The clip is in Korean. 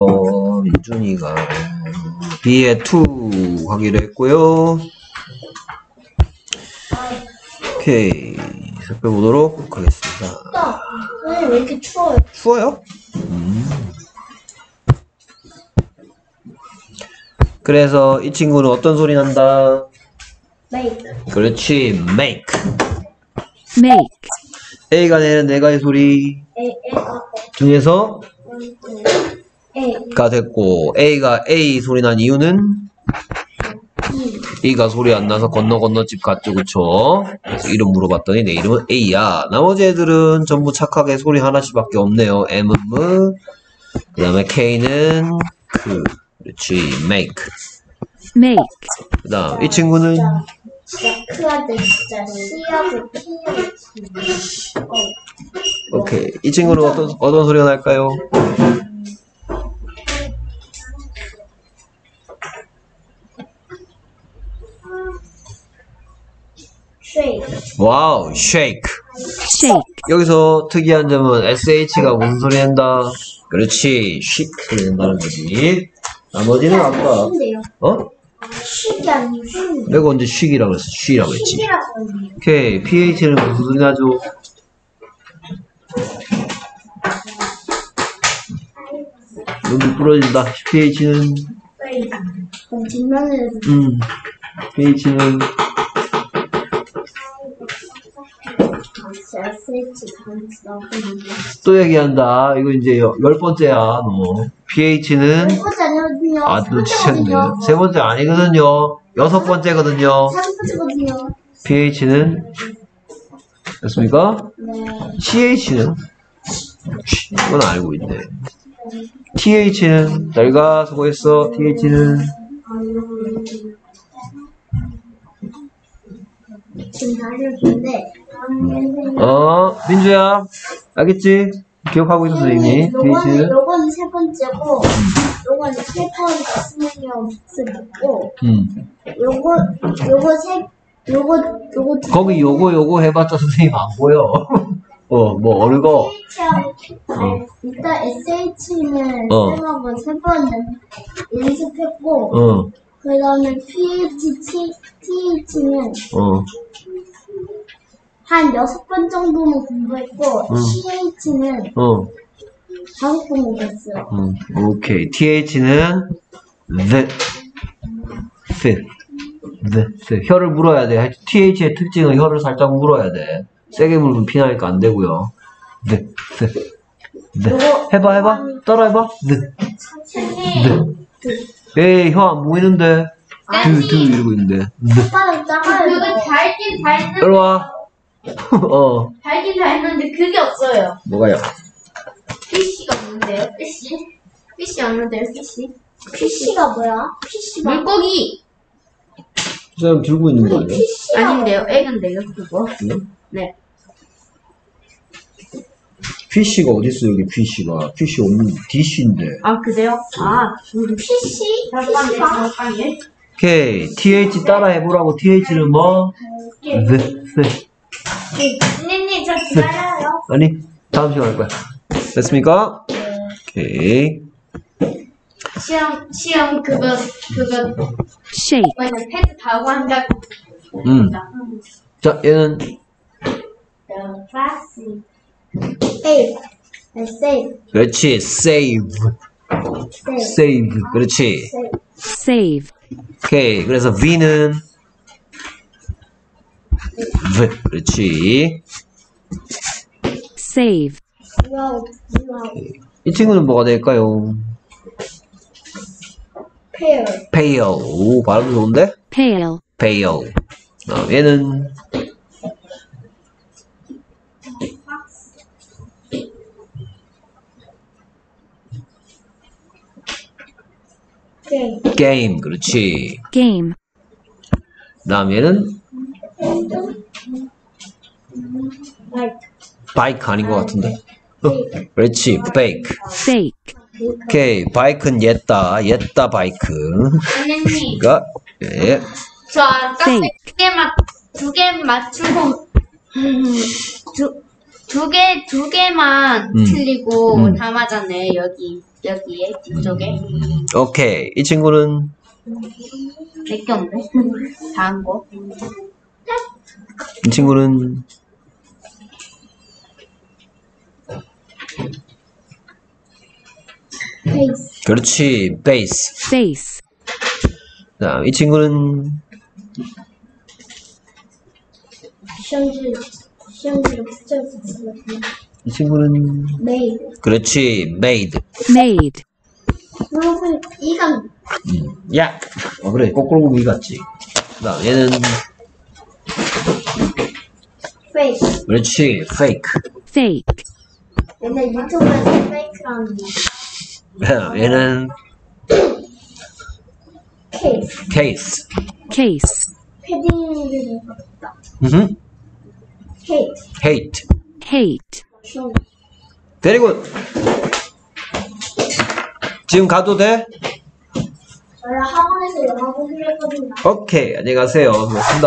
어, 민준이가 B에 2 하기로 했고요. 오케이. 살펴보도록 하겠습니다. 나 선생님 왜 이렇게 추워요? 추워요? 음. 그래서 이 친구는 어떤 소리 난다? 메이크 그렇지, make. make, A가 내는 내가의 소리 A A가 중에서 A 가 됐고 A가 A 소리 난 이유는? E E가 소리 안 나서 건너 건너 집 갔죠 그쵸? 그래서 이름 물어봤더니 내 이름은 A야. 나머지 애들은 전부 착하게 소리 하나씩밖에 없네요. M은 무, 그 다음에 K는 그. 그렇지 make. Make, 그 다음 이 친구는? 크아들 진짜 C하고 P하고 오케이. 이 친구는 어떤 어떤 소리가 날까요? wow shake shake, 여기서 특이한 점은 SH가 무슨 소리 낸다? 그렇지 shake 소리 낸다는 거지. 나머지는 아까 쉬인데요. 어? 쉬기 아니고 쉬 내가 언제 쉬기라 그랬어? 쉬라고 했지. 쉬기라고 오케이 PH는 무슨 소리 나죠? 눈이 부러진다 PH는. 그럼 뒷면에서 음 PH는 또 얘기한다. 이거 이제 여- 열 번째야 너. PH는 세 번째 아니거든요. 아세 눈치챘네 번째거든요. 세 번째 아니거든요. 여섯 번째거든요. 세 번째거든요. PH는? 됐습니까? 네. CH는? 이건 알고 있네. TH는? 잘가 수고했어. TH는? 지금 다 알려줬는데 어 민주야. 알겠지? 기억하고 있어 선생님이 요거는 TH는 요거는 세 번째고 요거는 세번 쓰면 쓰고 음. 요거 요거 세 요거 요거 두 거기 요거 요거 해봤자 선생님 안 보여. 어뭐 어르거. SH하고 일단 SH는 어. 생각은 세번 연습했고 어. 그 다음에 PH, T, TH는 어. 한 여섯 번 정도는 공부했고 음. CH는 어, 다섯 번 공부했어요. 음, 오케이. TH는 the, the, the, the. 혀를 물어야 돼. TH의 특징은 혀를 살짝 물어야 돼. 세게 물면 피나니까 안 되고요. the, the, the. 해봐, 해봐. 따라해봐. the, the. 에이, 혀 안 보이는데. 드, 드 이러고 있는데. the. 숟가락 작아요. 그거 달긴 다 했는데 이리 와. 어, 달긴 다 했는데 그게 없어요. 뭐가요? fish가 없는데요? fish? fish 없는데요? fish? fish가 뭐야? fish가 물고기 그 사람 들고 있는 거 아니야? fish가 아닌데요? 아 근데요 그거? 응? 네. fish가 어딨어, 여기 fish가. fish 없는, dish인데. 아 그래요? 아 PC? fish가. 오케이. TH 따라 해보라고. TH는 뭐? the, the. 선생님 저 기다려요. 아니, 다음 시간 할 거야. 됐습니까? 오케이. 시험 시험 그거 그거 shake, 뭐냐 패드 다고 한다. 음. 자, 얘는 클래스. A, save, 그렇지. save. save, save. 그렇지. save. save, 오케이. 그래서 V는 V. 그렇지. save. 이 친구는 뭐가 될까요? Pair, pale. 오, 발음 좋은데? pale, pale. 어, 얘는 game, game. 그렇지. game, 그 다음 얘는 bike 아닌 것 같은데. 어, 그렇지. fake. fake, 오케이. 바이크는 옛다. 옛다 바이크. 선생님 그러니까 예. 저 아까 Fake. 두개 맞추고 두두개 두 개만 음. 틀리고 음. 다 맞았네 여기 여기에 뒤쪽에 오케이. 이 친구는 몇개 없네. 다한 거. 이 친구는 base. 그렇지. base. base, 자, 이 친구는 이 친구는 made. 그렇지. made. made, 그러고 이가 야. 어 그래. 거꾸로 보면 이 같지. 그다음 얘는 페이스. 그렇지. fake. fake, 옛날 유튜브에서 페이크라는 얘는 케이스. case. case, 패딩을 입었다. 음흠. 케이스. hate. hate, 시험. very good. 지금 가도 돼? 저희 학원에서 영어 보기로 했거든요. 오케이. 안녕히 가세요. 고맙습니다.